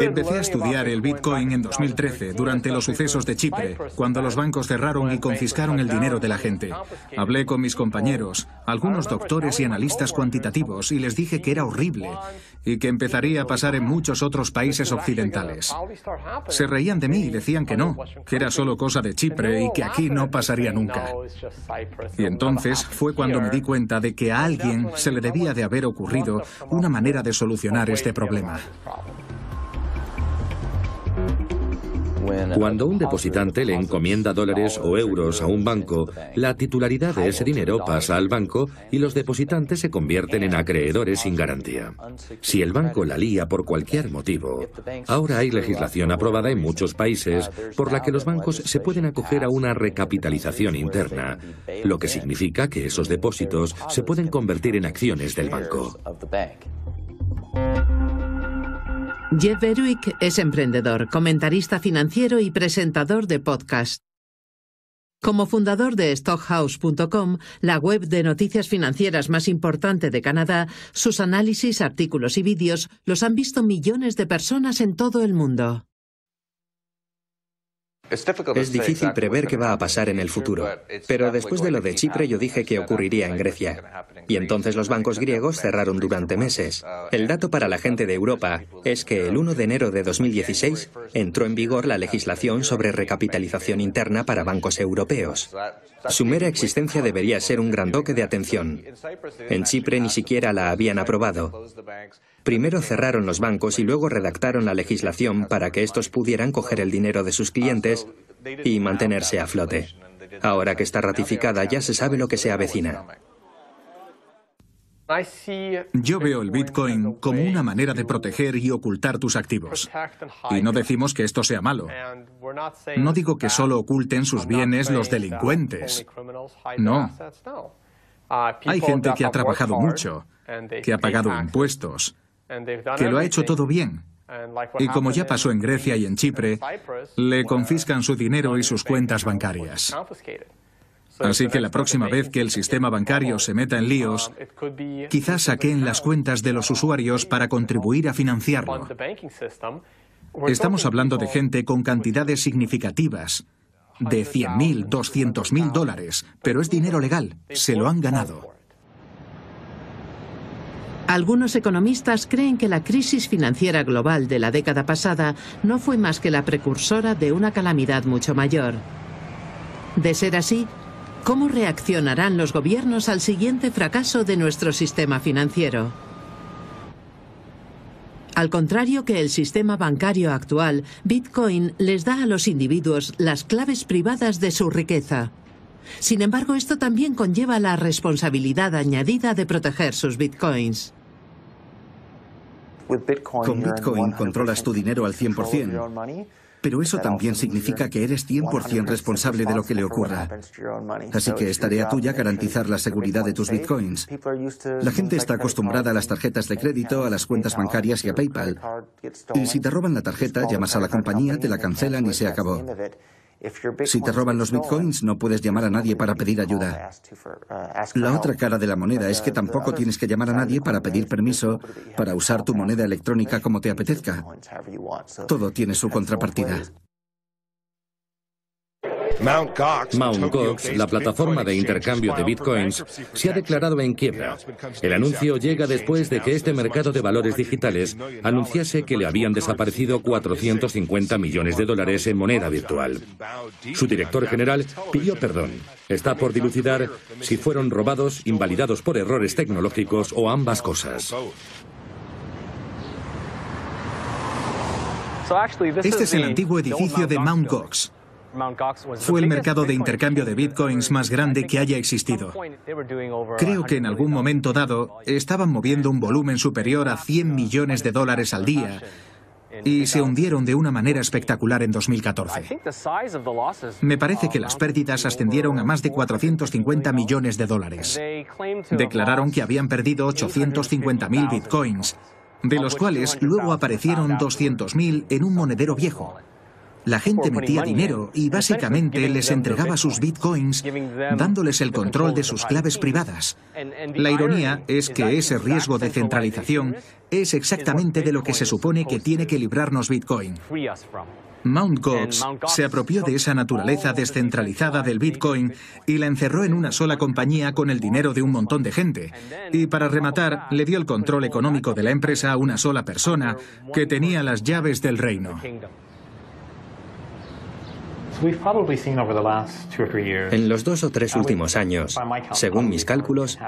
Empecé a estudiar el Bitcoin en 2013, durante los sucesos de Chipre, cuando los bancos cerraron y confiscaron el dinero de la gente. Hablé con mis compañeros, algunos doctores y analistas cuantitativos, y les dije que era horrible y que empezaría a pasar en muchos otros países occidentales. Se reían de mí y decían que no, que era solo cosa de Chipre y que aquí no pasaría nunca. Y entonces fue cuando me di cuenta de que a alguien se le debía de haber ocurrido una manera de solucionar este problema. Cuando un depositante le encomienda dólares o euros a un banco, la titularidad de ese dinero pasa al banco y los depositantes se convierten en acreedores sin garantía. Si el banco la lía por cualquier motivo, ahora hay legislación aprobada en muchos países por la que los bancos se pueden acoger a una recapitalización interna, lo que significa que esos depósitos se pueden convertir en acciones del banco. Jeff Beruick es emprendedor, comentarista financiero y presentador de podcast. Como fundador de Stockhouse.com, la web de noticias financieras más importante de Canadá, sus análisis, artículos y vídeos los han visto millones de personas en todo el mundo. Es difícil prever qué va a pasar en el futuro, pero después de lo de Chipre yo dije que ocurriría en Grecia. Y entonces los bancos griegos cerraron durante meses. El dato para la gente de Europa es que el 1 de enero de 2016 entró en vigor la legislación sobre recapitalización interna para bancos europeos. Su mera existencia debería ser un gran toque de atención. En Chipre ni siquiera la habían aprobado. Primero cerraron los bancos y luego redactaron la legislación para que estos pudieran coger el dinero de sus clientes y mantenerse a flote. Ahora que está ratificada ya se sabe lo que se avecina. Yo veo el Bitcoin como una manera de proteger y ocultar tus activos. Y no decimos que esto sea malo. No digo que solo oculten sus bienes los delincuentes. No. Hay gente que ha trabajado mucho, que ha pagado impuestos, que lo ha hecho todo bien. Y como ya pasó en Grecia y en Chipre, le confiscan su dinero y sus cuentas bancarias. Así que la próxima vez que el sistema bancario se meta en líos, quizás saquen las cuentas de los usuarios para contribuir a financiarlo. Estamos hablando de gente con cantidades significativas, de 100.000, 200.000 dólares, pero es dinero legal, se lo han ganado. Algunos economistas creen que la crisis financiera global de la década pasada no fue más que la precursora de una calamidad mucho mayor. De ser así, ¿Cómo reaccionarán los gobiernos al siguiente fracaso de nuestro sistema financiero? Al contrario que el sistema bancario actual, Bitcoin les da a los individuos las claves privadas de su riqueza. Sin embargo, esto también conlleva la responsabilidad añadida de proteger sus Bitcoins. Con Bitcoin controlas tu dinero al 100%. Pero eso también significa que eres 100% responsable de lo que le ocurra. Así que es tarea tuya garantizar la seguridad de tus bitcoins. La gente está acostumbrada a las tarjetas de crédito, a las cuentas bancarias y a PayPal. Y si te roban la tarjeta, llamas a la compañía, te la cancelan y se acabó. Si te roban los bitcoins, no puedes llamar a nadie para pedir ayuda. La otra cara de la moneda es que tampoco tienes que llamar a nadie para pedir permiso para usar tu moneda electrónica como te apetezca. Todo tiene su contrapartida. Mt. Gox, la plataforma de intercambio de bitcoins, se ha declarado en quiebra. El anuncio llega después de que este mercado de valores digitales anunciase que le habían desaparecido 450 millones de dólares en moneda virtual. Su director general pidió perdón. Está por dilucidar si fueron robados, invalidados por errores tecnológicos o ambas cosas. Este es el antiguo edificio de Mt. Gox. Fue el mercado de intercambio de bitcoins más grande que haya existido. Creo que en algún momento dado estaban moviendo un volumen superior a 100 millones de dólares al día y se hundieron de una manera espectacular en 2014. Me parece que las pérdidas ascendieron a más de 450 millones de dólares. Declararon que habían perdido 850.000 bitcoins, de los cuales luego aparecieron 200.000 en un monedero viejo. La gente metía dinero y básicamente les entregaba sus bitcoins dándoles el control de sus claves privadas. La ironía es que ese riesgo de centralización es exactamente de lo que se supone que tiene que librarnos Bitcoin. Mt. Gox se apropió de esa naturaleza descentralizada del Bitcoin y la encerró en una sola compañía con el dinero de un montón de gente. Y para rematar, le dio el control económico de la empresa a una sola persona que tenía las llaves del reino. En los dos o tres últimos años, según mis cálculos,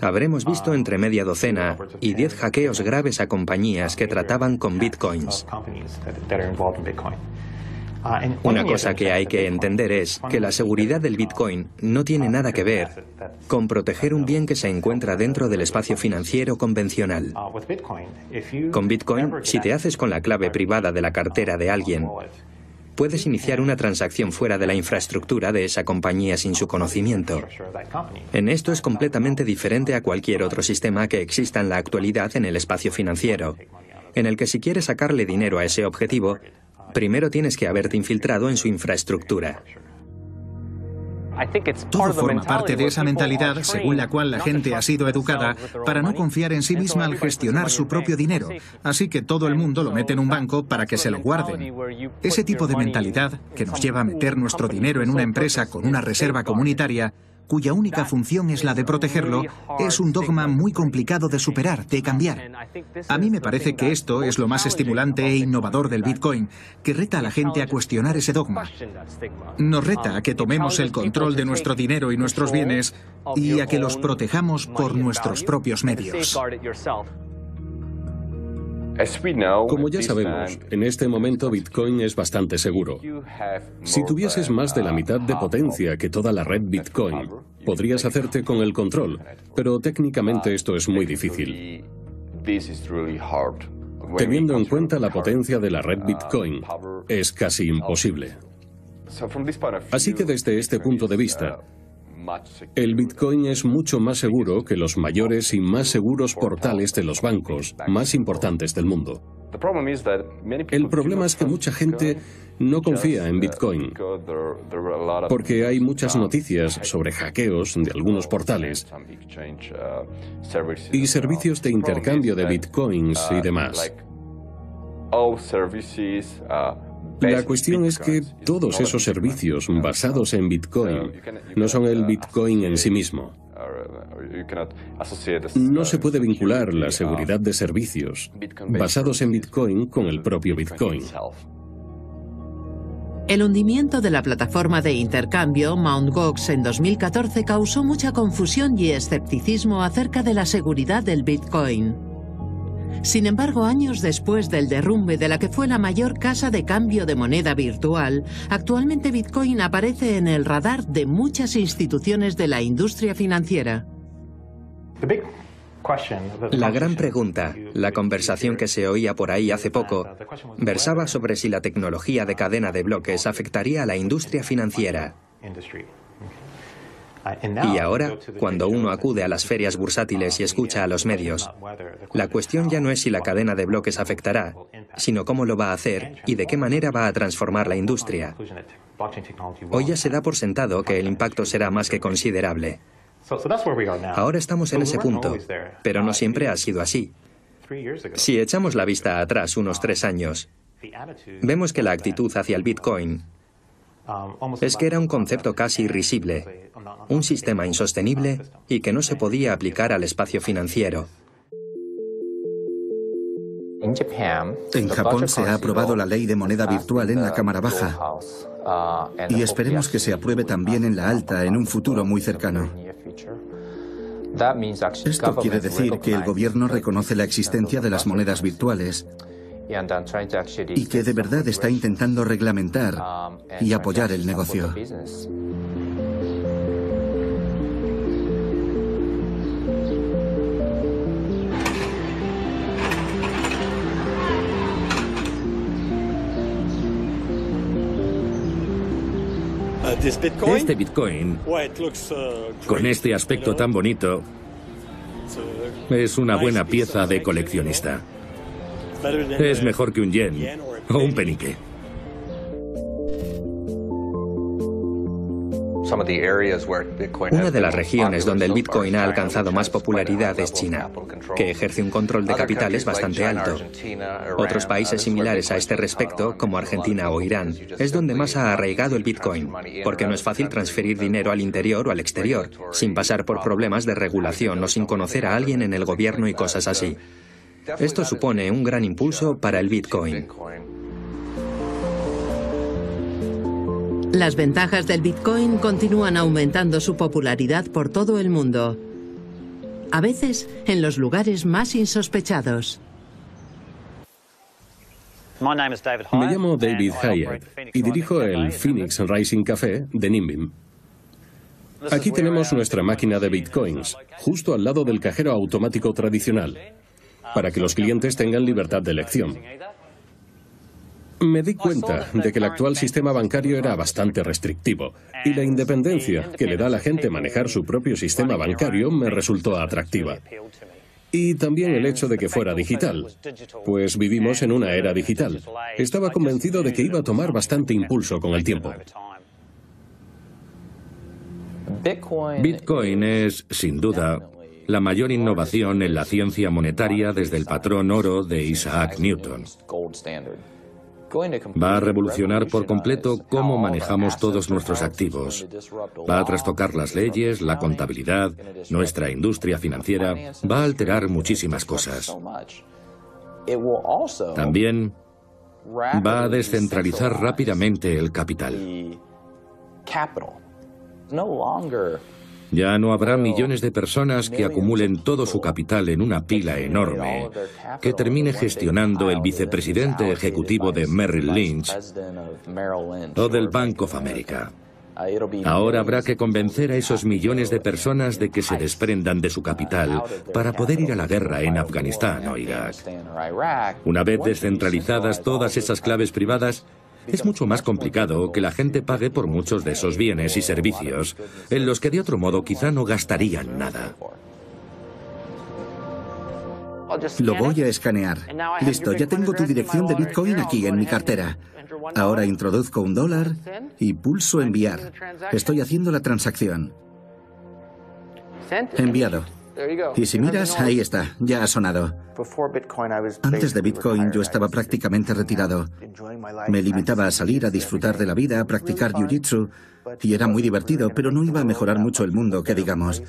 habremos visto entre media docena y diez hackeos graves a compañías que trataban con bitcoins. Una cosa que hay que entender es que la seguridad del Bitcoin no tiene nada que ver con proteger un bien que se encuentra dentro del espacio financiero convencional. Con Bitcoin, si te haces con la clave privada de la cartera de alguien, puedes iniciar una transacción fuera de la infraestructura de esa compañía sin su conocimiento. En esto es completamente diferente a cualquier otro sistema que exista en la actualidad en el espacio financiero, en el que si quieres sacarle dinero a ese objetivo, primero tienes que haberte infiltrado en su infraestructura. Todo forma parte de esa mentalidad según la cual la gente ha sido educada para no confiar en sí misma al gestionar su propio dinero, así que todo el mundo lo mete en un banco para que se lo guarden. Ese tipo de mentalidad, que nos lleva a meter nuestro dinero en una empresa con una reserva comunitaria, cuya única función es la de protegerlo, es un dogma muy complicado de superar, de cambiar. A mí me parece que esto es lo más estimulante e innovador del Bitcoin, que reta a la gente a cuestionar ese dogma. Nos reta a que tomemos el control de nuestro dinero y nuestros bienes y a que los protejamos por nuestros propios medios. Como ya sabemos, en este momento Bitcoin es bastante seguro. Si tuvieses más de la mitad de potencia que toda la red Bitcoin, podrías hacerte con el control, pero técnicamente esto es muy difícil. Teniendo en cuenta la potencia de la red Bitcoin, es casi imposible. Así que desde este punto de vista, el Bitcoin es mucho más seguro que los mayores y más seguros portales de los bancos más importantes del mundo. El problema es que mucha gente no confía en Bitcoin porque hay muchas noticias sobre hackeos de algunos portales y servicios de intercambio de Bitcoins y demás. La cuestión es que todos esos servicios basados en Bitcoin no son el Bitcoin en sí mismo. No se puede vincular la seguridad de servicios basados en Bitcoin con el propio Bitcoin. El hundimiento de la plataforma de intercambio Mt. Gox en 2014 causó mucha confusión y escepticismo acerca de la seguridad del Bitcoin. Sin embargo, años después del derrumbe de la que fue la mayor casa de cambio de moneda virtual, actualmente Bitcoin aparece en el radar de muchas instituciones de la industria financiera. La gran pregunta, la conversación que se oía por ahí hace poco, versaba sobre si la tecnología de cadena de bloques afectaría a la industria financiera. Y ahora, cuando uno acude a las ferias bursátiles y escucha a los medios, la cuestión ya no es si la cadena de bloques afectará, sino cómo lo va a hacer y de qué manera va a transformar la industria. Hoy ya se da por sentado que el impacto será más que considerable. Ahora estamos en ese punto, pero no siempre ha sido así. Si echamos la vista atrás unos tres años, vemos que la actitud hacia el Bitcoin es que era un concepto casi irrisible, un sistema insostenible y que no se podía aplicar al espacio financiero. En Japón se ha aprobado la ley de moneda virtual en la Cámara Baja y esperemos que se apruebe también en la alta en un futuro muy cercano. Esto quiere decir que el gobierno reconoce la existencia de las monedas virtuales y que de verdad está intentando reglamentar y apoyar el negocio. Este Bitcoin, con este aspecto tan bonito, es una buena pieza de coleccionista. Es mejor que un yen o un penique. Una de las regiones donde el Bitcoin ha alcanzado más popularidad es China, que ejerce un control de capitales bastante alto. Otros países similares a este respecto, como Argentina o Irán, es donde más ha arraigado el Bitcoin, porque no es fácil transferir dinero al interior o al exterior, sin pasar por problemas de regulación o sin conocer a alguien en el gobierno y cosas así. Esto supone un gran impulso para el Bitcoin. Las ventajas del Bitcoin continúan aumentando su popularidad por todo el mundo, a veces en los lugares más insospechados. Me llamo David Hyatt y dirijo el Phoenix Rising Café de Nimbin. Aquí tenemos nuestra máquina de bitcoins, justo al lado del cajero automático tradicional, para que los clientes tengan libertad de elección. Me di cuenta de que el actual sistema bancario era bastante restrictivo y la independencia que le da a la gente manejar su propio sistema bancario me resultó atractiva. Y también el hecho de que fuera digital, pues vivimos en una era digital. Estaba convencido de que iba a tomar bastante impulso con el tiempo. Bitcoin es, sin duda, la mayor innovación en la ciencia monetaria desde el patrón oro de Isaac Newton. Va a revolucionar por completo cómo manejamos todos nuestros activos. Va a trastocar las leyes, la contabilidad, nuestra industria financiera. Va a alterar muchísimas cosas. También va a descentralizar rápidamente el capital. Ya no habrá millones de personas que acumulen todo su capital en una pila enorme que termine gestionando el vicepresidente ejecutivo de Merrill Lynch o del Bank of America. Ahora habrá que convencer a esos millones de personas de que se desprendan de su capital para poder ir a la guerra en Afganistán o Irak. Una vez descentralizadas todas esas claves privadas, es mucho más complicado que la gente pague por muchos de esos bienes y servicios, en los que de otro modo quizá no gastarían nada. Lo voy a escanear. Listo, ya tengo tu dirección de Bitcoin aquí en mi cartera. Ahora introduzco un dólar y pulso enviar. Estoy haciendo la transacción. Enviado. Y si miras, ahí está, ya ha sonado. Antes de Bitcoin yo estaba prácticamente retirado. Me limitaba a salir a disfrutar de la vida, a practicar Jiu-Jitsu, y era muy divertido, pero no iba a mejorar mucho el mundo, que digamos.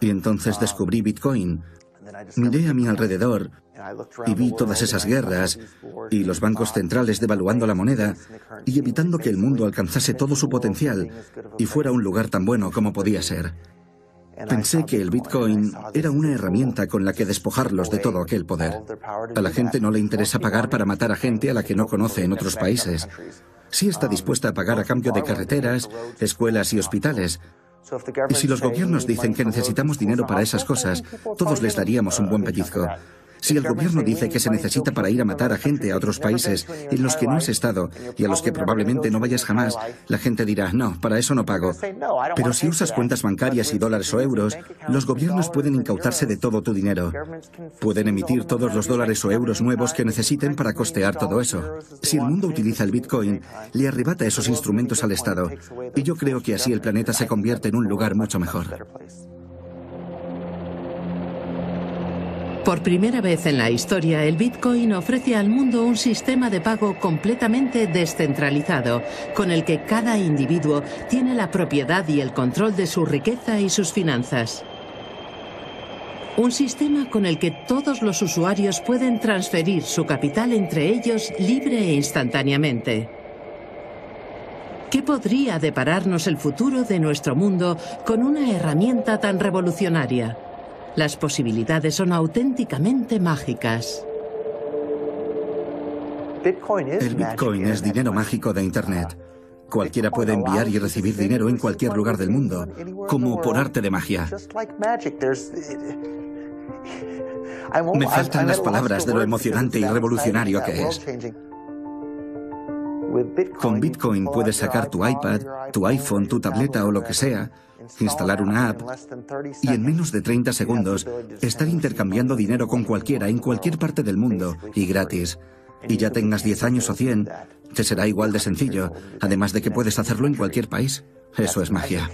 Y entonces descubrí Bitcoin. Miré a mi alrededor y vi todas esas guerras y los bancos centrales devaluando la moneda y evitando que el mundo alcanzase todo su potencial y fuera un lugar tan bueno como podía ser. Pensé que el Bitcoin era una herramienta con la que despojarlos de todo aquel poder. A la gente no le interesa pagar para matar a gente a la que no conoce en otros países. Sí está dispuesta a pagar a cambio de carreteras, escuelas y hospitales. Y si los gobiernos dicen que necesitamos dinero para esas cosas, todos les daríamos un buen pellizco. Si el gobierno dice que se necesita para ir a matar a gente a otros países en los que no has estado y a los que probablemente no vayas jamás, la gente dirá, no, para eso no pago. Pero si usas cuentas bancarias y dólares o euros, los gobiernos pueden incautarse de todo tu dinero. Pueden emitir todos los dólares o euros nuevos que necesiten para costear todo eso. Si el mundo utiliza el Bitcoin, le arrebata esos instrumentos al Estado. Y yo creo que así el planeta se convierte en un lugar mucho mejor. Por primera vez en la historia, el Bitcoin ofrece al mundo un sistema de pago completamente descentralizado, con el que cada individuo tiene la propiedad y el control de su riqueza y sus finanzas. Un sistema con el que todos los usuarios pueden transferir su capital entre ellos libre e instantáneamente. ¿Qué podría depararnos el futuro de nuestro mundo con una herramienta tan revolucionaria? Las posibilidades son auténticamente mágicas. El Bitcoin es dinero mágico de Internet. Cualquiera puede enviar y recibir dinero en cualquier lugar del mundo, como por arte de magia. Me faltan las palabras de lo emocionante y revolucionario que es. Con Bitcoin puedes sacar tu iPad, tu iPhone, tu tableta o lo que sea, instalar una app y en menos de 30 segundos estar intercambiando dinero con cualquiera en cualquier parte del mundo y gratis. Y ya tengas 10 años o 100, te será igual de sencillo, además de que puedes hacerlo en cualquier país. Eso es magia.